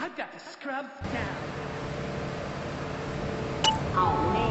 I've got the scrubs down. Oh man.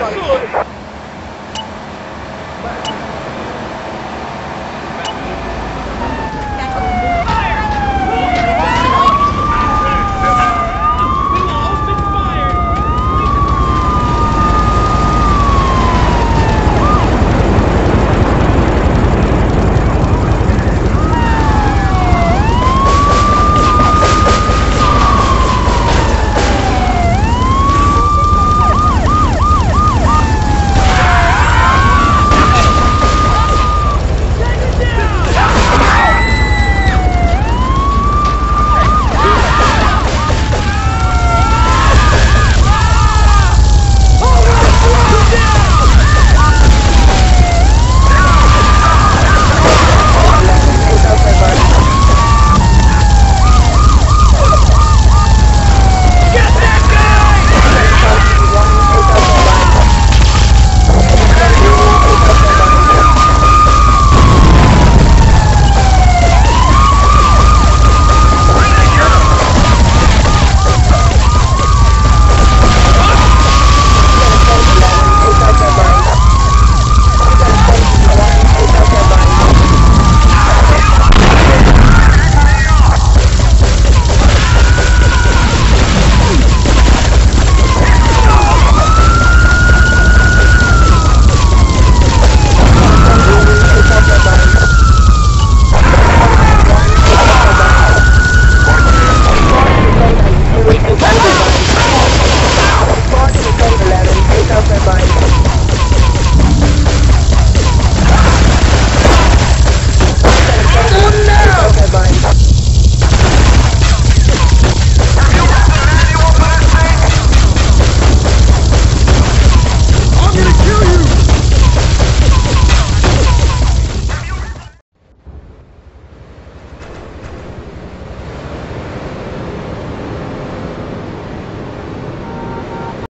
Barulho!